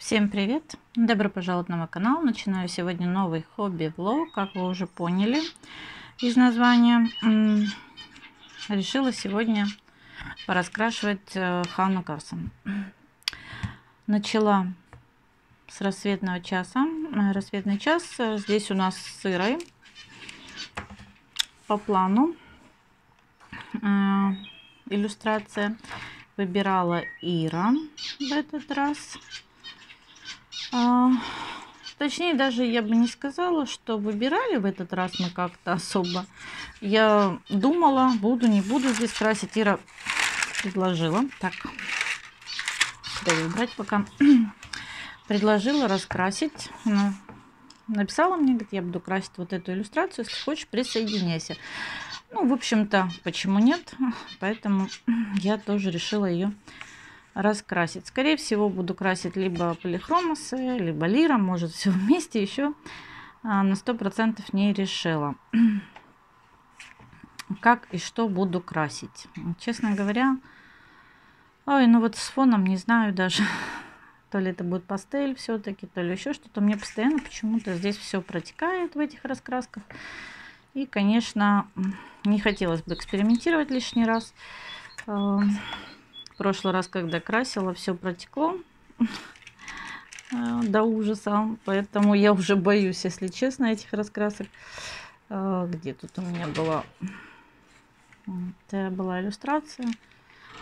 Всем привет! Добро пожаловать на мой канал. Начинаю сегодня новый хобби-влог, как вы уже поняли из названия. Решила сегодня пораскрашивать э, Ханну Карсон. Начала с рассветного часа. Э, рассветный час э, здесь у нас сырой по плану иллюстрация выбирала Ира в этот раз. А, точнее, даже я бы не сказала, что выбирали в этот раз мы как-то особо. Я думала, буду, не буду здесь красить. Ира предложила. Так, дай убрать пока. предложила раскрасить. Написала мне, говорит, я буду красить вот эту иллюстрацию. Если хочешь, присоединяйся. Ну, в общем-то, почему нет? Поэтому я тоже решила ее раскрасить. Скорее всего, буду красить либо полихромосы, либо лира, может все вместе еще а, на сто процентов не решила. Как и что буду красить. Честно говоря, ой, ну вот с фоном не знаю даже, то ли это будет пастель все-таки, то ли еще что-то. Мне постоянно почему-то здесь все протекает в этих раскрасках. И, конечно, не хотелось бы экспериментировать лишний раз прошлый раз, когда красила, все протекло э, до ужаса. Поэтому я уже боюсь, если честно, этих раскрасок. Э, где тут у меня была... Это была иллюстрация.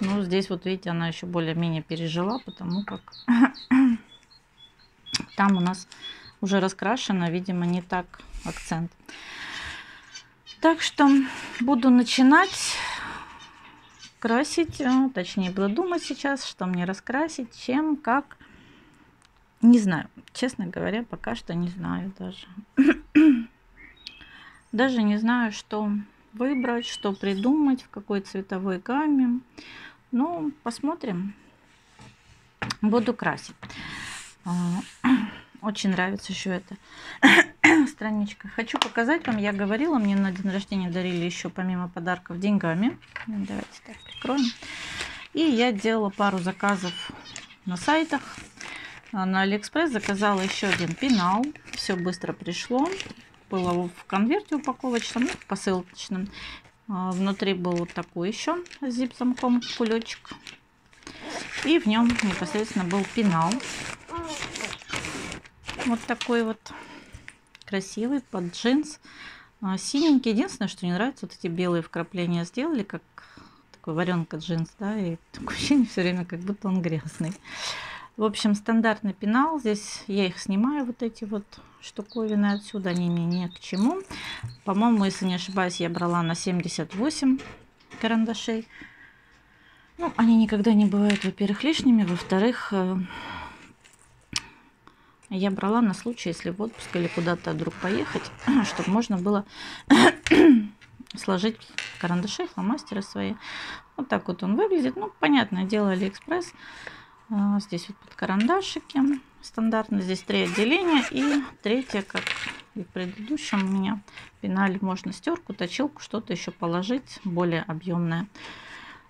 Ну, здесь вот видите, она еще более-менее пережила, потому как там у нас уже раскрашено, видимо, не так акцент. Так что буду начинать красить, а, точнее буду думать сейчас, что мне раскрасить, чем, как. Не знаю, честно говоря, пока что не знаю даже. даже не знаю, что выбрать, что придумать, в какой цветовой гамме. Ну, посмотрим. Буду красить. А, очень нравится еще это страничка. Хочу показать вам, я говорила, мне на день рождения дарили еще помимо подарков деньгами. Давайте так прикроем. И я делала пару заказов на сайтах. А, на Алиэкспресс заказала еще один пенал. Все быстро пришло. Было в конверте упаковочном, ну, посылочном. А, внутри был вот такой еще с зип-замком кулечек. И в нем непосредственно был пенал. Вот такой вот красивый под джинс. А, синенький. Единственное, что не нравится, вот эти белые вкрапления сделали, как такой варенка джинс, да, и такое ощущение все время, как будто он грязный. В общем, стандартный пенал. Здесь я их снимаю, вот эти вот штуковины отсюда. Они мне ни к чему. По-моему, если не ошибаюсь, я брала на 78 карандашей. Ну, они никогда не бывают, во-первых, лишними. Во-вторых, э, я брала на случай, если в отпуск или куда-то вдруг поехать, чтобы можно было сложить карандаши, фломастеры свои. Вот так вот он выглядит. Ну, понятное дело, Алиэкспресс. А, здесь вот под карандашики. Стандартно здесь три отделения. И третье, как и в предыдущем у меня пеналь можно стерку, точилку, что-то еще положить более объемное.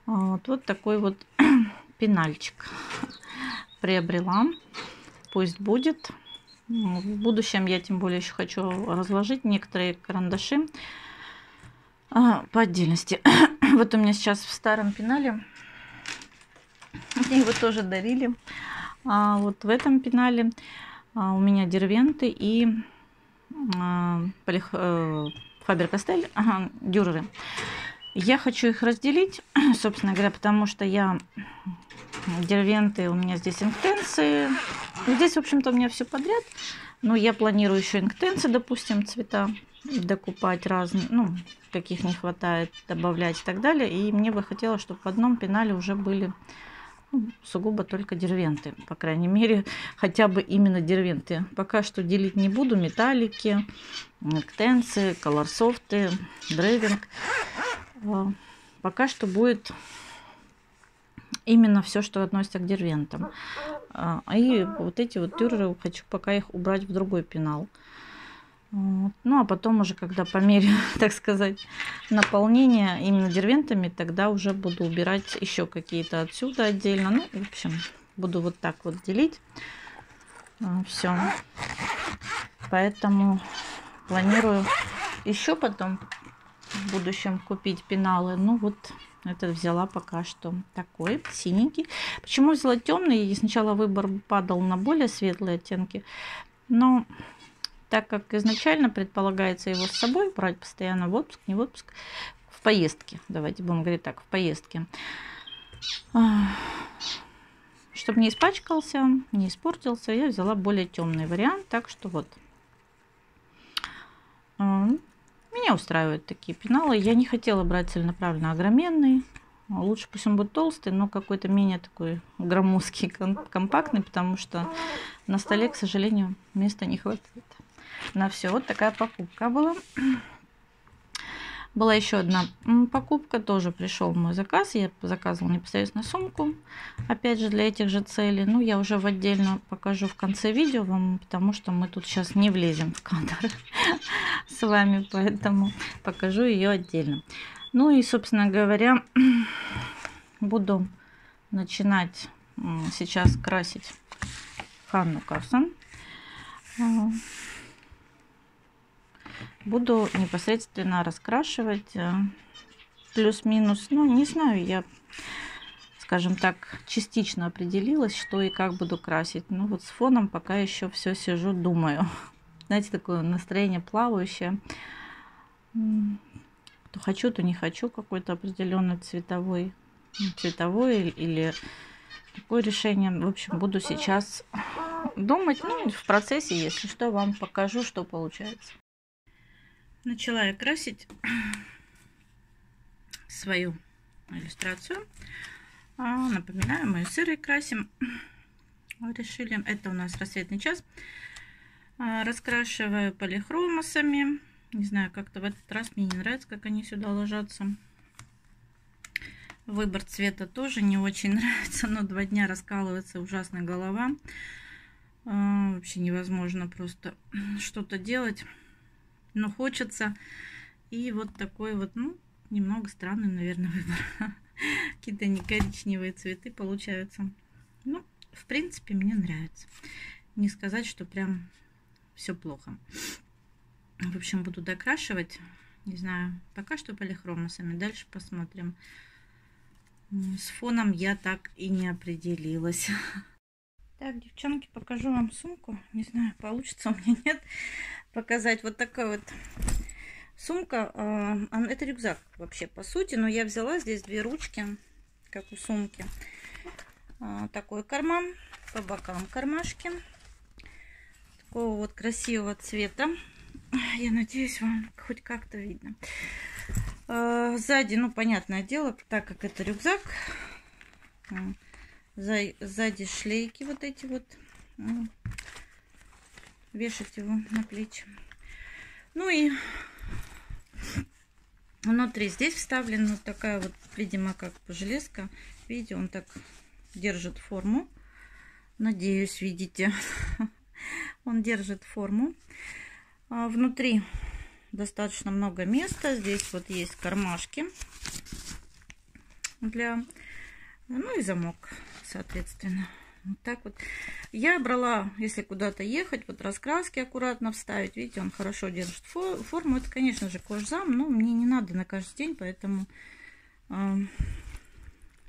Вот, вот такой вот пенальчик приобрела пусть будет. В будущем я тем более еще хочу разложить некоторые карандаши а, по отдельности. вот у меня сейчас в старом пенале, его тоже дарили. А вот в этом пенале а, у меня дервенты и а, полих, э, Фабер-Кастель, ага, дюреры. Я хочу их разделить, собственно говоря, потому что я дервенты, у меня здесь интенции. Здесь, в общем-то, у меня все подряд. Но я планирую еще интенции, допустим, цвета докупать разные, ну, каких не хватает, добавлять и так далее. И мне бы хотелось, чтобы в одном пенале уже были ну, сугубо только дервенты. По крайней мере, хотя бы именно дервенты. Пока что делить не буду. Металлики, интенции, колорсофты, драйвинг. А, пока что будет именно все, что относится к дервентам. А, и вот эти вот дюреры хочу пока их убрать в другой пенал. Вот. Ну а потом уже, когда по мере, так сказать, наполнения именно дервентами, тогда уже буду убирать еще какие-то отсюда отдельно. Ну, в общем, буду вот так вот делить. Все. Поэтому планирую еще потом в будущем купить пеналы. Ну вот это взяла пока что такой синенький. Почему взяла темный? И сначала выбор падал на более светлые оттенки. Но так как изначально предполагается его с собой брать постоянно в отпуск, не в отпуск, в поездке. Давайте будем говорить так, в поездке. Чтобы не испачкался, не испортился, я взяла более темный вариант. Так что вот. Меня устраивают такие пеналы. Я не хотела брать целенаправленно огроменный. Лучше пусть он будет толстый, но какой-то менее такой громоздкий, компактный, потому что на столе, к сожалению, места не хватает на все. Вот такая покупка была. Была еще одна покупка, тоже пришел мой заказ. Я заказывала непосредственно сумку, опять же, для этих же целей. Ну, я уже в отдельно покажу в конце видео вам, потому что мы тут сейчас не влезем в кадр с вами, поэтому покажу ее отдельно. Ну и, собственно говоря, буду начинать сейчас красить Ханну Карсон. Буду непосредственно раскрашивать э, плюс-минус. Ну, не знаю, я, скажем так, частично определилась, что и как буду красить. Ну, вот с фоном пока еще все сижу, думаю. Знаете, такое настроение плавающее. То хочу, то не хочу какой-то определенный цветовой, цветовой или такое решение. В общем, буду сейчас думать, ну, в процессе, если что, вам покажу, что получается. Начала я красить свою иллюстрацию. А, напоминаю, мы сырой красим. Решили, это у нас рассветный час. А, раскрашиваю полихромосами. Не знаю, как-то в этот раз мне не нравится, как они сюда ложатся. Выбор цвета тоже не очень нравится, но два дня раскалывается ужасная голова. А, вообще невозможно просто что-то делать но хочется. И вот такой вот, ну, немного странный, наверное, выбор. Какие-то не коричневые цветы получаются. Ну, в принципе, мне нравится. Не сказать, что прям все плохо. В общем, буду докрашивать. Не знаю, пока что полихромосами. Дальше посмотрим. С фоном я так и не определилась. Так, девчонки, покажу вам сумку. Не знаю, получится у меня нет показать. Вот такая вот сумка. А, это рюкзак вообще по сути, но я взяла здесь две ручки, как у сумки. А, такой карман, по бокам кармашки. Такого вот красивого цвета. Я надеюсь, вам хоть как-то видно. А, сзади, ну, понятное дело, так как это рюкзак, сзади шлейки вот эти вот вешать его на плечи. Ну и внутри здесь вставлена такая вот, видимо, как железка. Видите, он так держит форму. Надеюсь, видите. Он держит форму. А внутри достаточно много места. Здесь вот есть кармашки для... Ну и замок, соответственно. Вот так вот. Я брала, если куда-то ехать, вот раскраски аккуратно вставить. Видите, он хорошо держит форму. Это, конечно же, кожзам, но мне не надо на каждый день, поэтому э,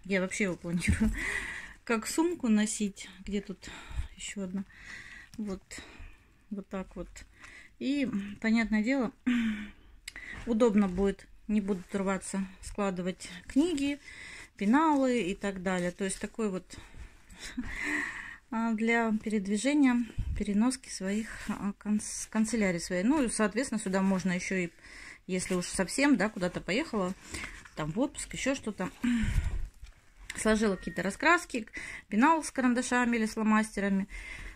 я вообще его планирую как сумку носить. Где тут еще одна? Вот, вот так вот. И, понятное дело, удобно будет, не будут рваться, складывать книги, пеналы и так далее. То есть такой вот а, для передвижения, переноски своих а, канцелярий своей. Ну, и, соответственно, сюда можно еще и, если уж совсем, да, куда-то поехала, там в отпуск, еще что-то. Сложила какие-то раскраски, пенал с карандашами или с фломастерами.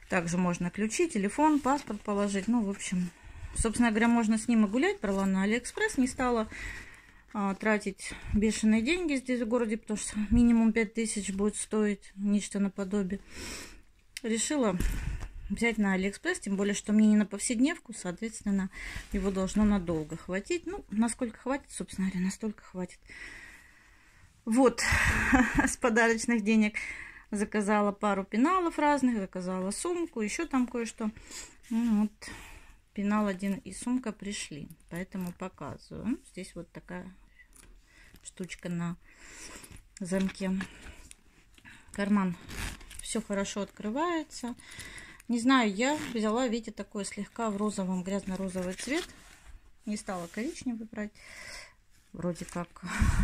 Также можно ключи, телефон, паспорт положить. Ну, в общем, собственно говоря, можно с ним и гулять. Брала на Алиэкспресс, не стала тратить бешеные деньги здесь в городе, потому что минимум 5000 будет стоить нечто наподобие. Решила взять на Алиэкспресс, тем более, что мне не на повседневку, соответственно, его должно надолго хватить. Ну, насколько хватит, собственно говоря, настолько хватит. Вот, с подарочных денег. Заказала пару пеналов разных, заказала сумку, еще там кое-что. Ну, вот пенал один и сумка пришли, поэтому показываю. Здесь вот такая штучка на замке. Карман все хорошо открывается. Не знаю, я взяла, видите, такой слегка в розовом, грязно-розовый цвет. Не стала коричневый брать. Вроде как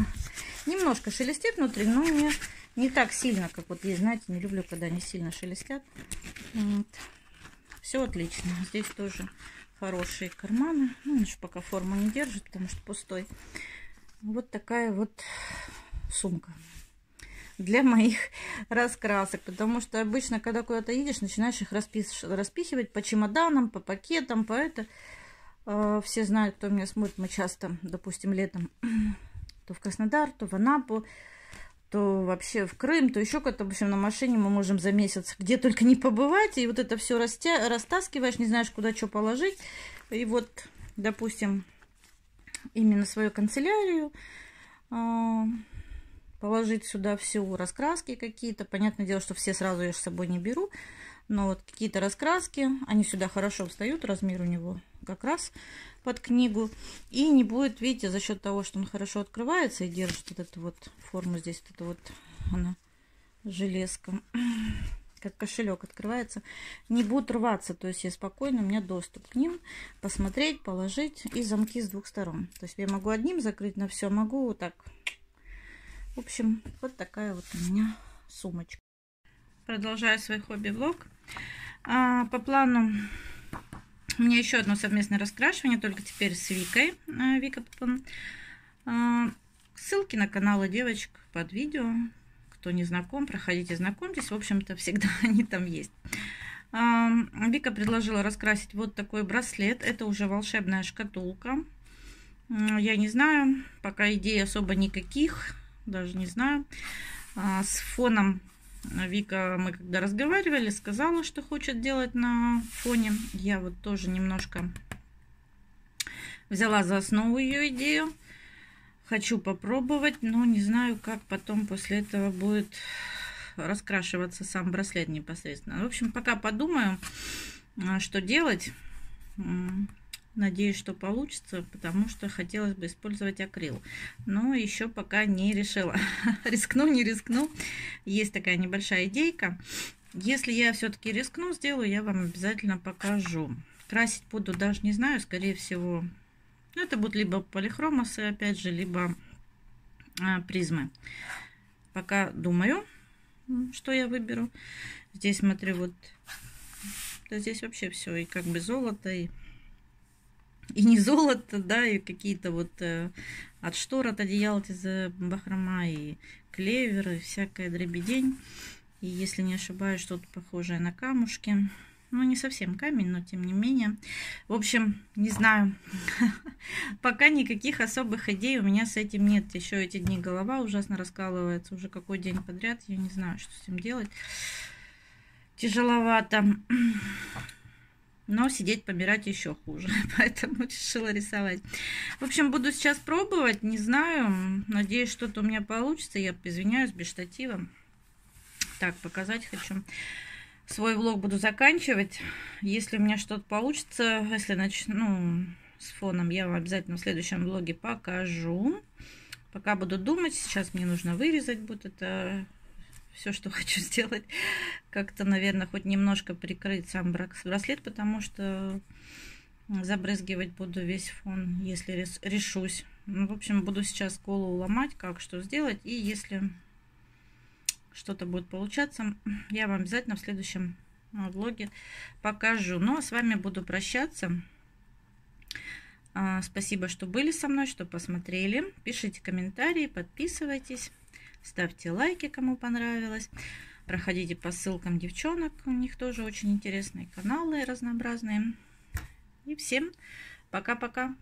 немножко шелестит внутри, но не, не так сильно, как вот есть, знаете, не люблю, когда они сильно шелестят. Вот. Все отлично. Здесь тоже хорошие карманы. Ну, он пока форму не держит, потому что пустой. Вот такая вот сумка для моих раскрасок. Потому что обычно, когда куда-то едешь, начинаешь их распис... распихивать по чемоданам, по пакетам, по это. Э, все знают, кто меня смотрит, мы часто, допустим, летом то в Краснодар, то в Анапу, то вообще в Крым, то еще куда-то, в общем, на машине мы можем за месяц где только не побывать, и вот это все растя... растаскиваешь, не знаешь, куда что положить. И вот, допустим, именно свою канцелярию, э, положить сюда все раскраски какие-то. Понятное дело, что все сразу я с собой не беру. Но вот какие-то раскраски, они сюда хорошо встают, размер у него как раз под книгу. И не будет, видите, за счет того, что он хорошо открывается и держит вот эту вот форму здесь, вот это вот она железка, как кошелек открывается, не будут рваться. То есть я спокойно, у меня доступ к ним, посмотреть, положить и замки с двух сторон. То есть я могу одним закрыть на все, могу вот так в общем, вот такая вот у меня сумочка. Продолжаю свой хобби-влог. А, по плану у меня еще одно совместное раскрашивание, только теперь с Викой. А, Вика а, Ссылки на каналы девочек под видео. Кто не знаком, проходите, знакомьтесь. В общем-то, всегда они там есть. Вика предложила раскрасить вот такой браслет. Это уже волшебная шкатулка. Я не знаю, пока идей особо никаких даже не знаю. А, с фоном Вика, мы когда разговаривали, сказала, что хочет делать на фоне. Я вот тоже немножко взяла за основу ее идею. Хочу попробовать, но не знаю, как потом после этого будет раскрашиваться сам браслет непосредственно. В общем, пока подумаю, а, что делать. Надеюсь, что получится, потому что хотелось бы использовать акрил. Но еще пока не решила. рискну, не рискну. Есть такая небольшая идейка. Если я все-таки рискну, сделаю, я вам обязательно покажу. Красить буду даже не знаю, скорее всего, ну, это будут либо полихромосы, опять же, либо а, призмы. Пока думаю, что я выберу. Здесь смотрю, вот да, здесь вообще все, и как бы золото, и и не золото, да, и какие-то вот э, от штор, от одеял из бахрома, и клевер, и всякая дребедень. И если не ошибаюсь, что-то похожее на камушки. Ну, не совсем камень, но тем не менее. В общем, не знаю. Пока никаких особых идей у меня с этим нет. Еще эти дни голова ужасно раскалывается. Уже какой день подряд. Я не знаю, что с этим делать. Тяжеловато. Но сидеть, помирать еще хуже. Поэтому решила рисовать. В общем, буду сейчас пробовать. Не знаю. Надеюсь, что-то у меня получится. Я извиняюсь, без штатива. Так, показать хочу. Свой влог буду заканчивать. Если у меня что-то получится, если начну ну, с фоном, я вам обязательно в следующем влоге покажу. Пока буду думать. Сейчас мне нужно вырезать будет это все, что хочу сделать. Как-то, наверное, хоть немножко прикрыть сам браслет, потому что забрызгивать буду весь фон, если решусь. Ну, в общем, буду сейчас колу ломать, как что сделать. И если что-то будет получаться, я вам обязательно в следующем а, влоге покажу. Ну, а с вами буду прощаться. А, спасибо, что были со мной, что посмотрели. Пишите комментарии, подписывайтесь. Ставьте лайки, кому понравилось. Проходите по ссылкам девчонок. У них тоже очень интересные каналы разнообразные. И всем пока-пока.